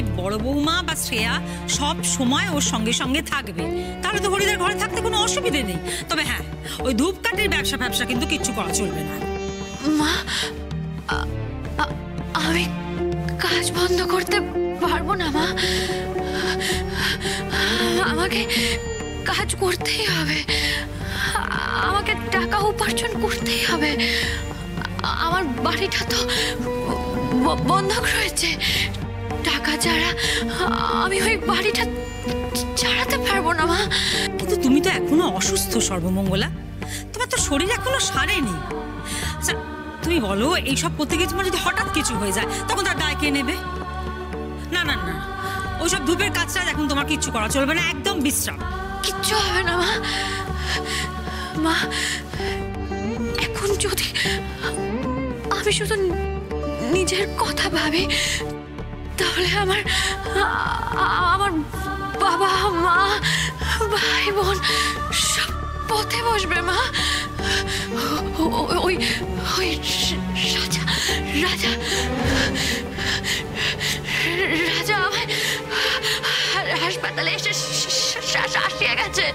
যে বড় বৌমা বা শ্রেয়া সব সময় ওর সঙ্গে সঙ্গে থাকবে। তাহলে তো হরিদার ঘরে থাকতে কোনো অসুবিধে নেই। তবে হ্যাঁ ওই ধূপকাঠির ব্যবসা ব্যবসা কিন্তু কিচ্ছু করা চলবে না। মা আমি কাজ বন্ধ করতে পারব না, মা। আমাকে কাজ করতেই হবে। আমাকে টাকা উপার্জন করতেই হবে। আমার বাড়িটা তো বন্ধক রয়েছে। টাকা ছাড়া আমি ওই বাড়িটা ছাড়াতে পারব না মা। কিন্তু তুমি তো এখনও অসুস্থ সর্বমঙ্গলা। তোমার তো শরীর এখনও সারেনি। আচ্ছা তুমি বলো এইসব করতে গিয়ে তোমার যদি হঠাৎ কিছু হয়ে যায় তখন তার দায় কে নেবে? না না না ওইসব ধূপের কাজটা এখন তোমার কিচ্ছু করা চলবে না একদম বিশ্রাম। কিচ্ছু হবে না মা। মা এখন যদি আমি শুধু নিজের কথা ভাবি তাহলে আমার আমার বাবা, মা, ভাই, বোন সব পথে বসবে, মা। ওই ওই রাজা রাজা রাজা আমায় হাসপাতালে এসে শ্বাস আসিয়ে গেছে।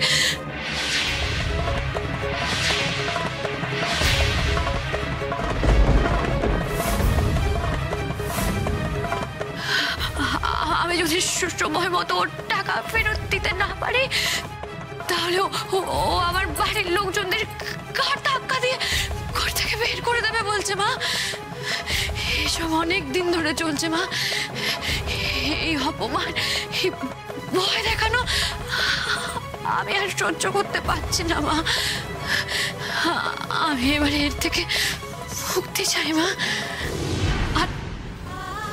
সময় মতো ওর টাকা ফেরত দিতে না পারি, তাহলে ও আমার বাড়ির লোকজনদের কার ধাক্কা দিয়ে ঘর থেকে বের করে দেবে বলছে মা? এসব অনেক দিন ধরে চলছে মা। এই অপমান ভয় দেখানো, আমি আর সহ্য করতে পারছি না মা। আমি এবারে এর থেকে মুক্তি চাই মা। আর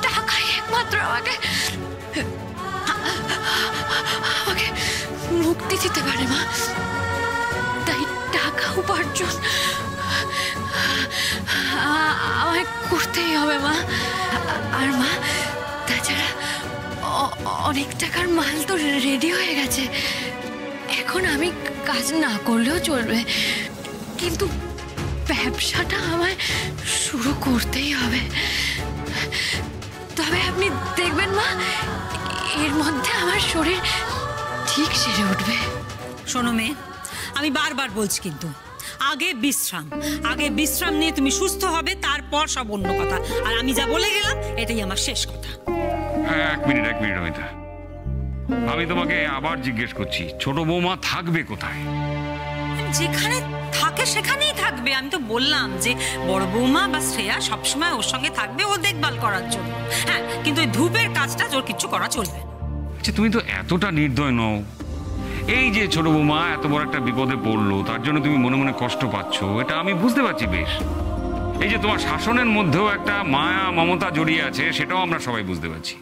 টাকাই একমাত্র আমাকে আমাকে মুক্তি দিতে পারে, মা। তাই টাকা উপার্জন আমায় করতেই হবে, মা। আর মা, তাছাড়া অনেক টাকার মাল তো রেডি হয়ে গেছে। এখন আমি কাজ না করলেও চলবে। কিন্তু ব্যবসাটা আমায় শুরু করতেই হবে। তবে আপনি দেখবেন, মা এর মধ্যে আমার শরীর ঠিক সেরে উঠবে। শোনো মেয়ে আমি বারবার বলছি কিন্তু আগে বিশ্রাম আগে বিশ্রাম নিয়ে তুমি সুস্থ হবে তারপর সব অন্য কথা। আর আমি যা বলে গেলাম এটাই আমার শেষ কথা। হ্যাঁ, এক মিনিট এক মিনিট অমিতা। আমি তোমাকে আবার জিজ্ঞেস করছি ছোট বৌমা থাকবে কোথায়? যেখানে থাকে সেখানেই থাকবে। আমি তো বললাম যে বড় বৌমা বা শ্রেয়া সবসময় ওর সঙ্গে থাকবে ও দেখভাল করার জন্য। হ্যাঁ কিন্তু ওই ধূপের কাজটা ওর কিচ্ছু করা চলবে আচ্ছা তুমি তো এতটা নির্দয় নও। এই যে ছোট বৌমা এত বড় একটা বিপদে পড়ল তার জন্য তুমি মনে মনে কষ্ট পাচ্ছ। এটা আমি বুঝতে পারছি বেশ। এই যে তোমার শাসনের মধ্যেও একটা মায়া মমতা জড়িয়ে আছে সেটাও আমরা সবাই বুঝতে পারছি।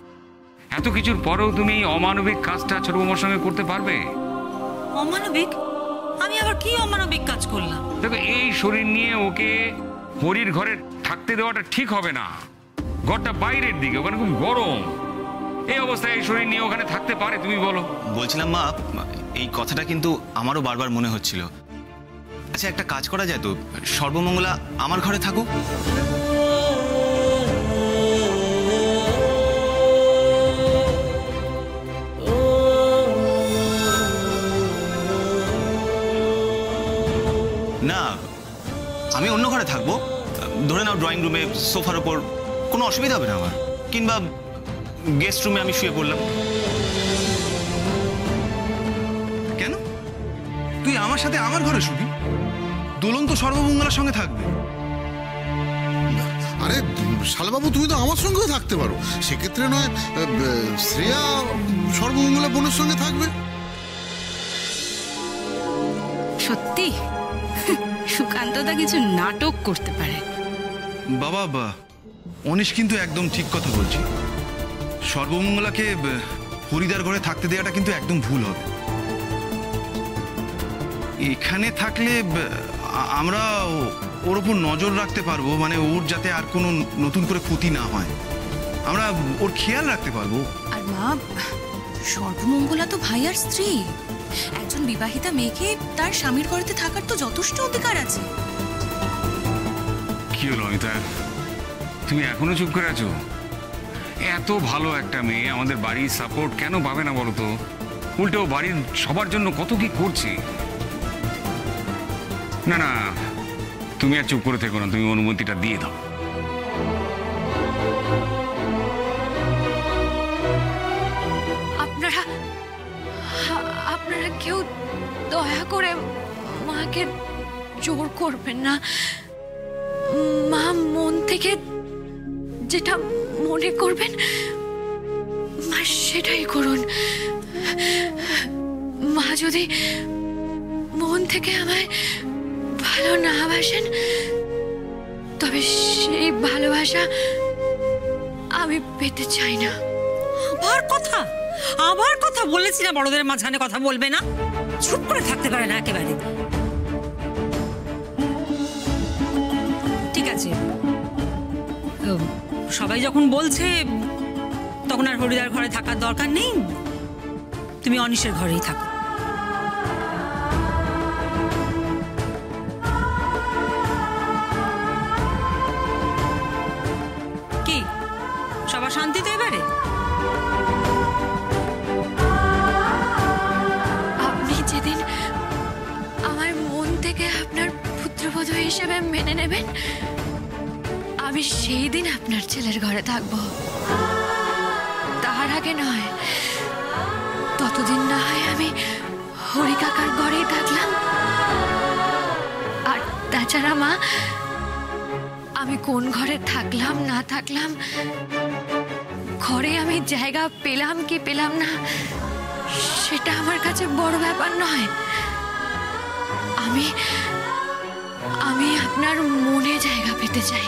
এত কিছুর পরেও তুমি অমানবিক কাজটা ছোট বৌমার সঙ্গে করতে পারবে? অমানবিক? আমি আবার কি অমানবিক কাজ করলাম? দেখো এই শরীর নিয়ে ওকে হরির ঘরে থাকতে দেওয়াটা ঠিক হবে না। ঘরটা বাইরের দিকে ওখানে খুব গরম। এই অবস্থায় এই শরীর নিয়ে ওখানে থাকতে পারে তুমি বলো। বলছিলাম মা এই কথাটা কিন্তু আমারও বারবার মনে হচ্ছিল। আচ্ছা একটা কাজ করা যায় তো? সর্বমঙ্গলা আমার ঘরে থাকুক? আমি অন্য ঘরে থাকব। ধরে নাও ড্রয়িং রুমে সোফার ওপর কোনো অসুবিধা হবে না আমার। কিংবা গেস্ট রুমে আমি শুয়ে পড়লাম। কেন? তুই আমার সাথে আমার ঘরে শুবি? দোলন তো সর্বমঙ্গলার সঙ্গে থাকবে। আরে শালবাবু তুমি তো আমার সঙ্গেও থাকতে পারো। সেক্ষেত্রে নয় শ্রেয়া সর্বমঙ্গলা বোনের সঙ্গে থাকবে। সত্যি? সুকান্তদা কিছু নাটক করতে পারে। বাবা বা অনিশ কিন্তু একদম ঠিক কথা বলছি। সর্বমঙ্গলাকে হরিদার ঘরে থাকতে দেওয়াটা কিন্তু একদম ভুল হবে। এখানে থাকলে আমরা ওর ওপর নজর রাখতে পারব মানে ওর যাতে আর কোনো নতুন করে ক্ষতি না হয়। আমরা ওর খেয়াল রাখতে পারব। আর মা সর্বমঙ্গলা তো ভাইয়ার স্ত্রী। একজন বিবাহিতা মেয়েকে তার স্বামীর ঘরেতে থাকার তো যথেষ্ট অধিকার আছে। কি হলো অমিতা তুমি এখনও চুপ করে আছো? এত ভালো একটা মেয়ে, আমাদের বাড়ির সাপোর্ট কেন পাবে না বলো তো? উল্টো বাড়ির সবার জন্য কত কি করছে? না না, তুমি আর চুপ করে থেকো না, তুমি অনুমতিটা দিয়ে দাও। কেউ দয়া করে মাকে জোর করবেন না। মা মন থেকে যেটা মনে করবেন, মা সেটাই করুন। মা যদি মন থেকে আমায় ভালো না বাসেন, তবে সেই ভালোবাসা আমি পেতে চাই না। আবার কথা? আবার কথা বলেছি না বড়দের মাঝখানে কথা বলবে না? চুপ করে থাকতে পারে না একেবারে। ঠিক আছে। সবাই যখন বলছে, তখন আর হরিদার ঘরে থাকার দরকার নেই। তুমি অনিশের ঘরেই থাকো। পুত্রবধূ হিসেবে মেনে নেবেন? আমি সেই দিন আপনার ছেলের ঘরে থাকব। তার আগে নয়, ততদিন না হয় আমি হরি কাকার ঘরেই থাকলাম। আর তাছাড়া মা, আমি কোন ঘরে থাকলাম, না থাকলাম, ঘরে আমি জায়গা পেলাম কি পেলাম না, সেটা আমার কাছে বড় ব্যাপার নয়। আমি আমি আপনার মনে জায়গা পেতে চাই।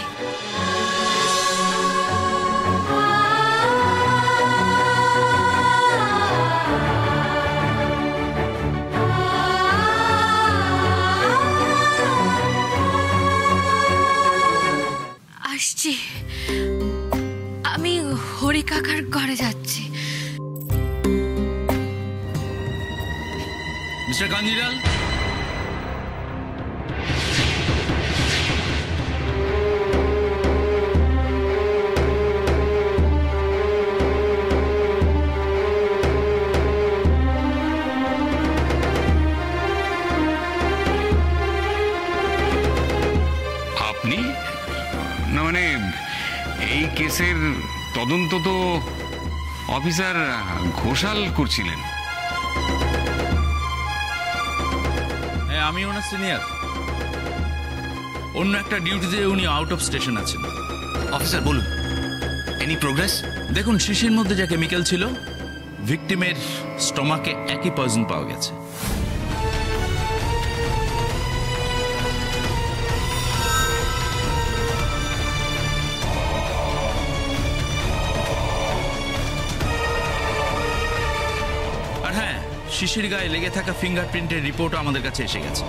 আসছি। আমি হরি কাকার ঘরে যাচ্ছি। মিস্টার কাঞ্জিলাল এই কেসের তদন্ত তো অফিসার ঘোষাল করছিলেন। হ্যাঁ আমি ওনার সিনিয়র। অন্য একটা ডিউটিতে উনি আউট অফ স্টেশন আছেন। অফিসার বলুন। এনি প্রোগ্রেস দেখুন শিশির মধ্যে যা কেমিক্যাল ছিল ভিকটিমের স্টমাকে একই পয়জন পাওয়া গেছে। শিশির গায়ে লেগে থাকা ফিঙ্গারপ্রিন্টের রিপোর্টও আমাদের কাছে এসে গেছে।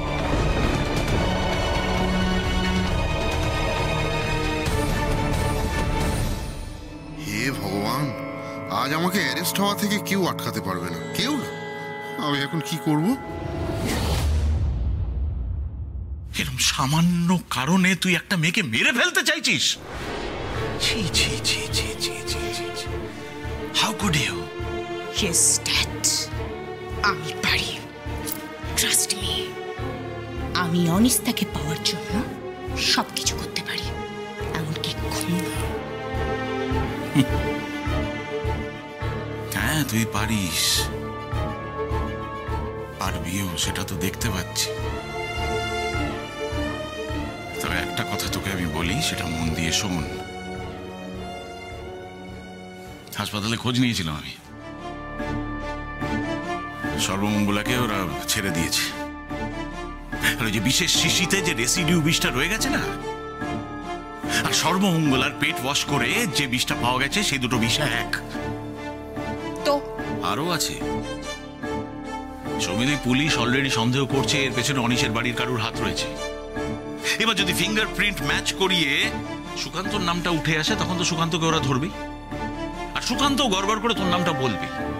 হে ভগবান আজ আমাকে অ্যারেস্ট হওয়া থেকে কেউ আটকাতে পারবে না। কেউ না? আমি এখন কি করব? এরকম সামান্য কারণে তুই একটা মেয়েকে মেরে ফেলতে চাইছিস? ছি ছি ছি ছি ছি ছি ছি how could you Yes, Dad. আমি অনিস্তাকে পাওয়ার জন্য সব কিছু করতে পারি। এমনকি হ্যাঁ তুই পারিস। পারবিও সেটা তো দেখতে পাচ্ছি। তবে একটা কথা তোকে আমি বলি, সেটা মন দিয়ে শোন। হাসপাতালে খোঁজ নিয়েছিলাম আমি। সর্বমঙ্গলাকে ওরা ছেড়ে দিয়েছে। আর ওই যে বিশেষ শিশিতে যে রেসিডিউ বিষটা রয়ে গেছে না? আর সর্বমঙ্গলার পেট ওয়াশ করে যে বিষটা পাওয়া গেছে সেই দুটো বিষা এক। তো? আরও আছে। সমিতি পুলিশ অলরেডি সন্দেহ করছে এর পেছনে অনিশের বাড়ির কারুর হাত রয়েছে। এবার যদি ফিঙ্গারপ্রিন্ট ম্যাচ করিয়ে সুকান্তর নামটা উঠে আসে তখন তো সুকান্তকে ওরা ধরবে আর সুকান্ত গড়গড় করে তোর নামটা বলবি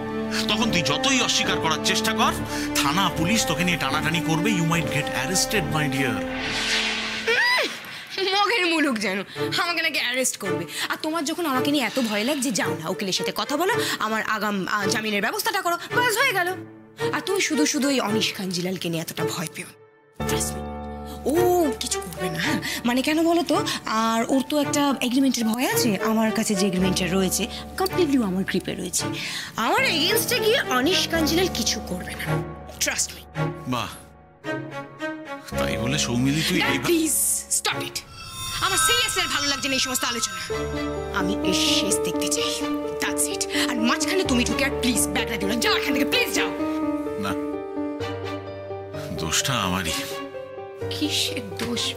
তখন তুই যতই অস্বীকার করার চেষ্টা কর, থানা পুলিশ তোকে নিয়ে টানাটানি করবে you might get arrested my dear মগে চোখের মুলুক যেন, আমাকে নাকি অ্যারেস্ট করবে। আর তোমার যখন আমাকে নিয়ে এত ভয় লাগছে, যাও না উকিলের সাথে কথা বলো, আমার আগাম জামিনের ব্যবস্থাটা করো হয়ে গেল। আর তুমি শুধু শুধু ওই অনিশ খান জিলালকে নিয়ে এতটা ভয় পেও. ও, কিছু করবে না হ্যাঁ? মানে কেন বলো তো? আর ওর তো একটা এগ্রিমেন্টের ভয় আছে আমার কাছে যে এগ্রিমেন্টটা রয়েছে কমপ্লিটলি আমার গ্রিপে রয়েছে। আমার এগেনস্টে গিয়ে অনিশ কাঞ্জিলাল কিছু করবে না। ট্রাস্ট মি বাহ তাই বলে সৌমিলি তুই প্লিজ স্টপ ইট আমার সিরিয়াসলি আর ভালো লাগছে না এই সমস্ত আলোচনা। আমি এর শেষ দেখতে চাই। দ্যাটস ইট আর মাঝখানে তুমি ঢুকে আর প্লিজ ব্যাগটা দিও না যাও এখান থেকে প্লিজ যাও। না দোষটা আমারই। কিসের দোষ?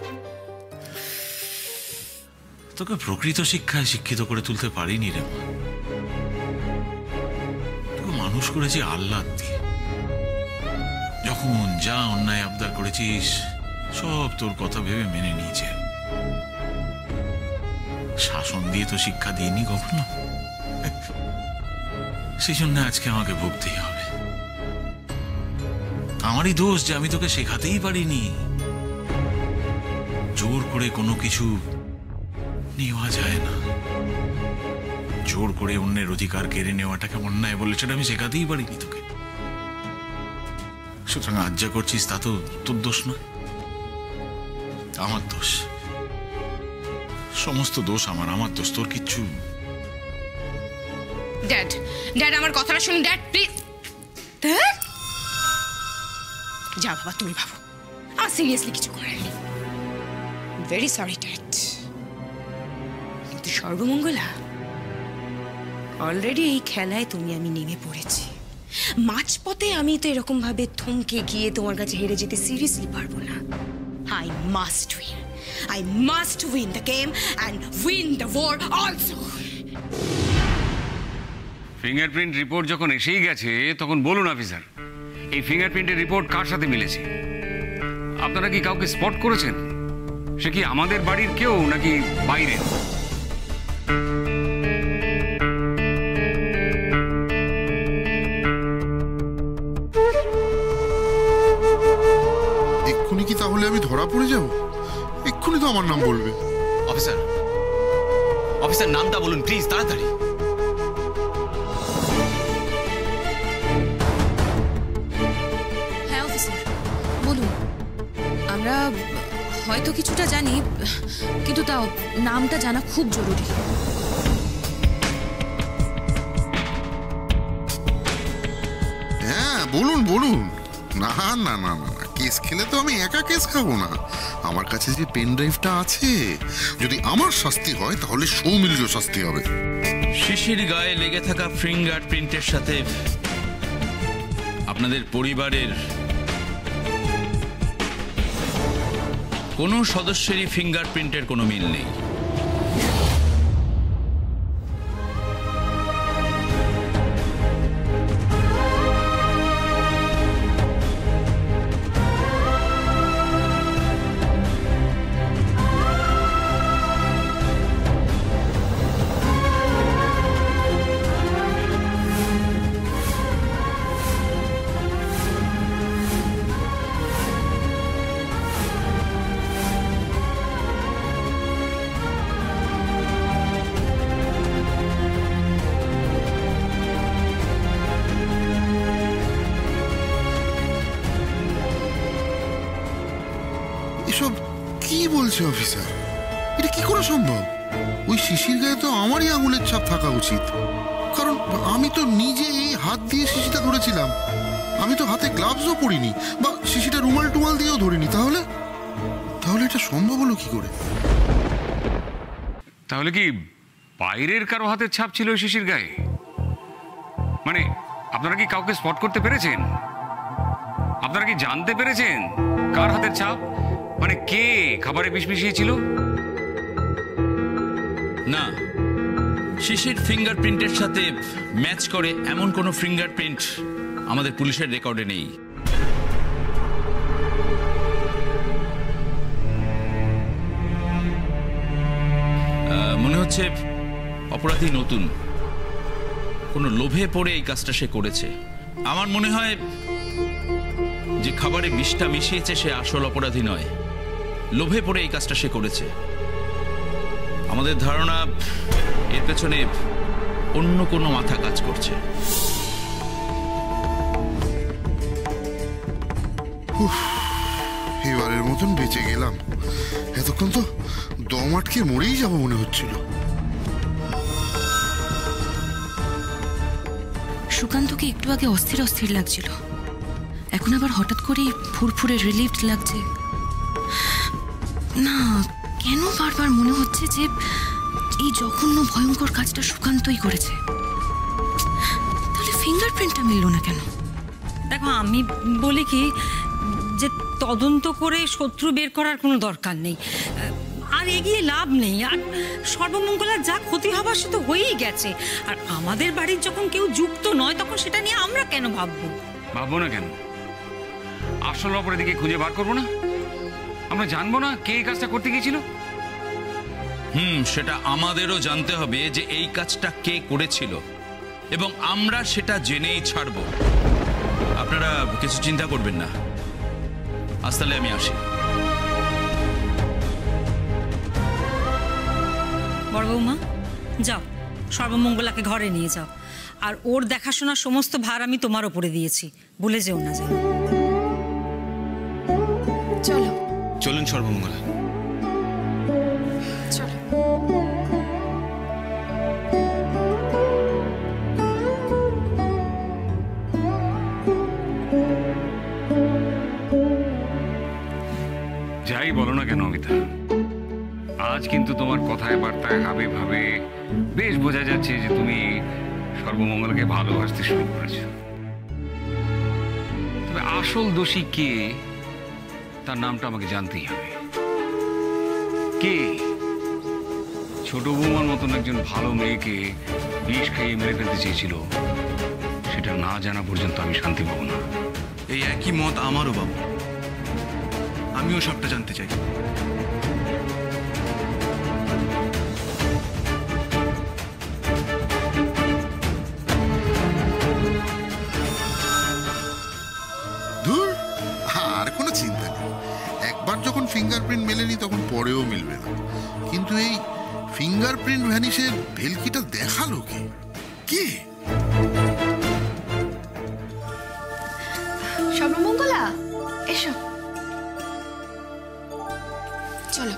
তোকে প্রকৃত শিক্ষায় শিক্ষিত করে তুলতে পারিনি রে। তোকে মানুষ করেছি আল্লাহ দিয়ে। যখন যা অন্যায় আবদার করেছিস, সব তোর কথা ভেবে মেনে নিয়েছে। শাসন দিয়ে তো শিক্ষা দিইনি কখনো। সেই জন্য আজকে আমাকে ভুগতেই হবে। আমারই দোষ যে আমি তোকে শেখাতেই পারিনি। জোর করে কোনো কিছু নেওয়া যায় না। জোর করে অন্যের অধিকার কেড়ে নেওয়াটাকে অন্যায় বলে সেটা আমি শেখাতেই পারিনি তোকে। সুতরাং আজ যা করছিস তা তো তোর দোষ নয়। আমার দোষ। সমস্ত দোষ আমার আমার দোষ তোর কিচ্ছু। ড্যাড ড্যাড আমার কথাটা শুনুন ড্যাড প্লিজ। ড্যাড যা বাবা তুমি ভাবো। আমার সিরিয়াসলি কিছু করার নেই। ভেরি সরি ড্যাড কিন্তু সর্বমঙ্গলা অলরেডি এই খেলায় তুমি আমি নেমে পড়েছি। মাঝপথে আমি তো এরকম ভাবে থমকে গিয়ে তোমার কাছে হেরে যেতে সিরিয়াসলি পারব না। I must win I must win the game and win the war also fingerprint report যখন এসেই গেছে, তখন বলুন অফিসার এই ফিঙ্গারপ্রিন্টের রিপোর্ট কার সাথে মিলেছে? আপনারা কি কাউকে স্পট করেছেন? সে কি আমাদের বাড়ির কেউ নাকি বাইরে? এক্ষুনি কি তাহলে আমি ধরা পড়ে যাব? এক্ষুনি তো আমার নাম বলবে। অফিসার অফিসার নামটা বলুন প্লিজ তাড়াতাড়ি। হ্যাঁ অফিসার। বলুন আমরা হয়তো কিছুটা জানি কিন্তু তাও নামটা জানা খুব জরুরি। হ্যাঁ বলুন বলুন। না না না না না কেস খেলে তো আমি একা কেস খাব না। আমার কাছে যে পেন ড্রাইভটা আছে যদি আমার শাস্তি হয় তাহলে সৌমিল্য শাস্তি হবে। শিশির গায়ে লেগে থাকা ফিঙ্গার প্রিন্টের সাথে আপনাদের পরিবারের কোনো সদস্যেরই ফিঙ্গারপ্রিন্টের কোনো মিল নেই। বলছে, অফিসার, এটা কি করে সম্ভব? ওই শিশির গায়ে তো আমারই আঙুলের ছাপ থাকা উচিত। কারণ আমি তো নিজে এই হাত দিয়ে শিশিটা ধরেছিলাম। আমি তো হাতে গ্লাভসও পরিনি, বা শিশিটা রুমাল টুমাল দিয়েও ধরিনি, তাহলে? তাহলে এটা সম্ভব হলো কি করে? তাহলে কি বাইরের কারও হাতের ছাপ ছিল ওই শিশির গায়ে? মানে আপনারা কি কাউকে স্পট করতে পেরেছেন? আপনারা কি জানতে পেরেছেন কার হাতের ছাপ? মানে কে খাবারে বিষ মিশিয়েছিল না। শিশির ফিঙ্গারপ্রিন্টের সাথে ম্যাচ করে এমন কোনো ফিঙ্গারপ্রিন্ট আমাদের পুলিশের রেকর্ডে নেই। মনে হচ্ছে অপরাধী নতুন। কোনো লোভে পড়ে এই কাজটা সে করেছে। আমার মনে হয় যে খাবারে বিষটা মিশিয়েছে সে আসল অপরাধী নয়। লোভে পড়ে এই কাজটা সে করেছে। আমাদের ধারণা এর পেছনে অন্য কোনো মাথা কাজ করছে। এবারের মতন বেঁচে গেলাম। এতক্ষণ তো দম আটকে মরেই যাব মনে হচ্ছিল। সুকান্তকে একটু আগে অস্থির অস্থির লাগছিল। এখন আবার হঠাৎ করে ফুরফুরে রিলিফড লাগছে। না কেন বারবার মনে হচ্ছে যে এই জঘন্য ভয়ঙ্কর কাজটা সুকান্তই করেছে? তাহলে ফিঙ্গারপ্রিন্টটা মিলল না কেন? দেখো আমি বলি কি যে তদন্ত করে শত্রু বের করার কোনো দরকার নেই। আর এগিয়ে লাভ নেই। আর সর্বমঙ্গলার যা ক্ষতি হবার সে তো হয়েই গেছে। আর আমাদের বাড়ির যখন কেউ যুক্ত নয় তখন সেটা নিয়ে আমরা কেন ভাববো? ভাববো না কেন? আসল অপরাধীকে খুঁজে বার করব না? আমরা জানব না কে এই কাজটা করতে গিয়েছিল? হুম সেটা আমাদেরও জানতে হবে যে এই কাজটা কে করেছিল। এবং আমরা সেটা জেনেই ছাড়ব। আপনারা কিছু চিন্তা করবেন না। আজ তাহলে আমি আসি। বড় বৌমা যাও সর্বমঙ্গলাকে ঘরে নিয়ে যাও। আর ওর দেখাশোনার সমস্ত ভার আমি তোমার ওপরে দিয়েছি। বলে যেও না যেন। সর্বমঙ্গলা। যাই বলো না কেন অমিতা? আজ কিন্তু তোমার কথায় বার্তায় হাবে ভাবে বেশ বোঝা যাচ্ছে যে তুমি সর্বমঙ্গলকে ভালোবাসতে শুরু করেছ। তবে আসল দোষী কে? তার নামটা আমাকে জানতেই হবে। কে? ছোট বৌমার মতন একজন ভালো মেয়েকে বিষ খাইয়ে মেরে ফেলতে চেয়েছিল। সেটা না জানা পর্যন্ত আমি শান্তি পাবো না। এই একই মত আমারও বাবু। আমিও সবটা জানতে চাই। তখন মিলবে না। কিন্তু এই ফিঙ্গারপ্রিন্ট ভ্যানিশের ভেলকিটা দেখাল কে? কে? সর্বমঙ্গলা এসো। চলো।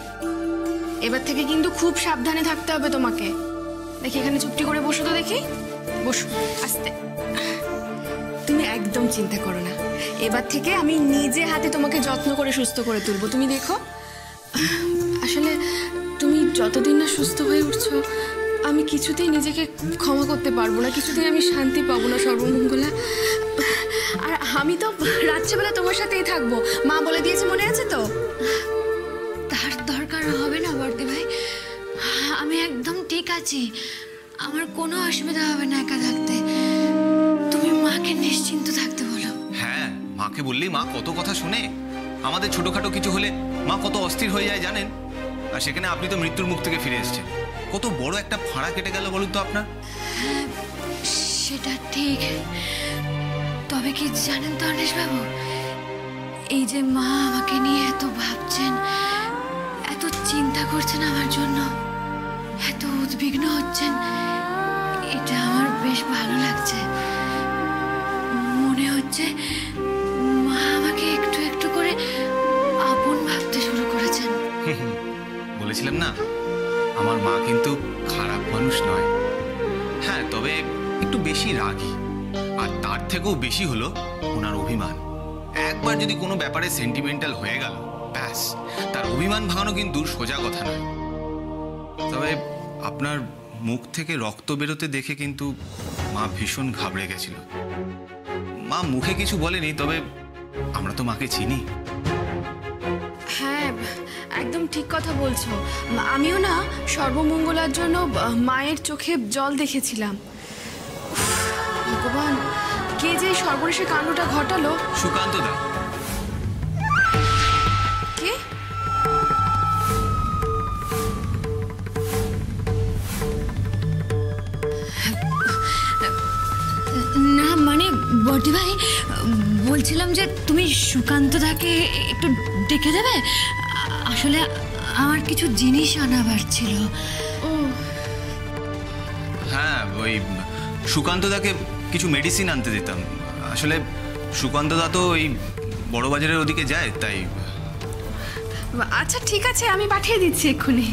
এবার থেকে কিন্তু খুব সাবধানে থাকতে হবে তোমাকে। দেখি এখানে চুপটি করে বসো তো দেখি। বসো, আস্তে। তুমি একদম চিন্তা করো না। এবার থেকে আমি নিজে হাতে তোমাকে যত্ন করে সুস্থ করে তুলবো। তুমি দেখো। আসলে তুমি যতদিন না সুস্থ হয়ে উঠছো, আমি কিছুতেই নিজেকে ক্ষমা করতে পারব না, কিছুতেই আমি শান্তি পাবো না সর্বমঙ্গলা। আর আমি তো রাত্রেবেলা তোমার সাথেই থাকব। মা বলে দিয়েছে, মনে আছে তো? তার দরকার হবে না বর্দি ভাই। আমি একদম ঠিক আছি। আমার কোনো অসুবিধা হবে না একা থাকতে। তুমি মাকে নিশ্চিন্ত থাকতে বলো। হ্যাঁ মাকে বললেই মা কত কথা শুনে। আমাদের ছোটখাটো কিছু হলে মা কত অস্থির হয়ে যায় জানেন? আর সেখানে আপনি তো মৃত্যুর মুখ থেকে ফিরে এসেছেন। কত বড় একটা ফাঁড়া কেটে গেল বলুন তো আপনার? সেটা ঠিক। তবে কি জানেন তো বাবু এই যে মা আমাকে নিয়ে এত ভাবছেন, এত চিন্তা করছেন আমার জন্য, এত উদ্বিগ্ন হচ্ছেন, এটা আমার বেশ ভালো লাগছে। মনে হচ্ছে বেশি রাগী আর তার থেকেও বেশি হলো ওনার অভিমান। একবার যদি কোনো ব্যাপারে সেন্টিমেন্টাল হয়ে গেল, ব্যাস, তার অভিমান ভাঙানো কিন্তু সোজা কথা নয়। তবে আপনার মুখ থেকে রক্ত বেরোতে দেখে কিন্তু মা ভীষণ ঘাবড়ে গেছিল। মা মুখে কিছু বলেনি, তবে আমরা তো মাকে চিনি। হ্যাঁ একদম ঠিক কথা বলছো। আমিও না সর্বমঙ্গলার জন্য মায়ের চোখে জল দেখেছিলাম। ভগবান কে যে সর্বনেশে কাণ্ডটা ঘটালো? সুকান্ত দা। কে? না মানে বটি ভাই বলছিলাম যে তুমি সুকান্তদাকে একটু ডেকে দেবে? আসলে আমার কিছু জিনিস আনাবার ছিল। হ্যাঁ ওই সুকান্তদাকে কিছু মেডিসিন আনতে দিতাম। আসলে সুকান্ত দা তো ওই বড় বাজারের ওদিকে যায়, তাই। আচ্ছা ঠিক আছে, আমি পাঠিয়ে দিচ্ছি এক্ষুনি।